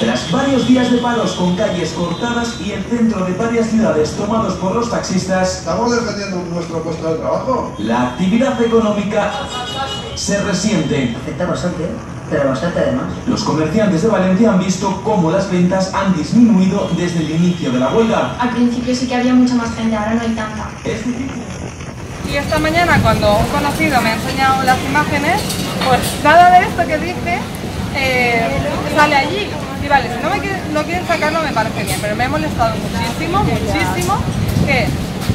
Tras varios días de paros con calles cortadas y el centro de varias ciudades tomados por los taxistas, ¿Estamos defendiendo nuestro puesto de trabajo? la actividad económica se resiente. Afecta bastante, pero bastante además. Los comerciantes de Valencia han visto cómo las ventas han disminuido desde el inicio de la huelga. Al principio sí que había mucha más gente, ahora no hay tanta. Es difícil. Y esta mañana cuando un conocido me ha enseñado las imágenes, pues nada de esto que dice eh, sale allí. Vale, si no, me quieren, no quieren sacarlo me parece bien, pero me he molestado muchísimo, muchísimo que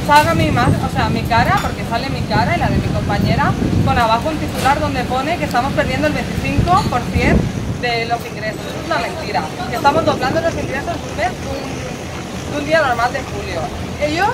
salga mi o sea, mi cara, porque sale mi cara y la de mi compañera, con abajo un titular donde pone que estamos perdiendo el 25% de los ingresos. Eso es una mentira. Que estamos doblando los ingresos un un día normal de julio. Ellos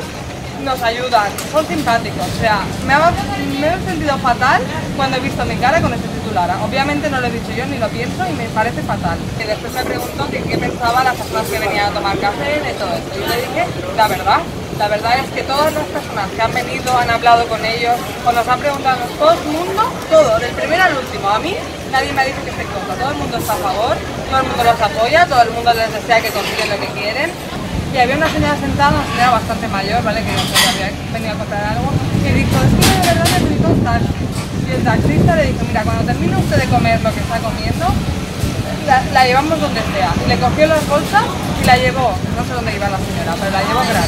nos ayudan, son simpáticos, o sea, me, ha- me he sentido fatal cuando he visto mi cara con ese titular. Obviamente no lo he dicho yo ni lo pienso y me parece fatal. Y después me preguntó que qué pensaba las personas que venían a tomar café de todo esto. Yo le dije, la verdad, la verdad es que todas las personas que han venido, han hablado con ellos, o nos han preguntado, todo el mundo, todo, del primero al último, a mí nadie me ha dicho que en contra, todo el mundo está a favor, todo el mundo los apoya, todo el mundo les desea que consiguen lo que quieren. Y había una señora sentada, una señora bastante mayor, ¿vale? Que sé, había venido a comprar algo, y dijo, es que de verdad necesito un taxi. Y el taxista le dijo, mira, cuando termine usted de comer lo que está comiendo, la, la llevamos donde sea. Y le cogió las bolsas y la llevó, no sé dónde iba la señora, pero la llevó gratis.